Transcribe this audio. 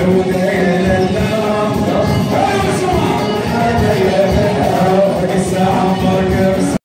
Hallelujah.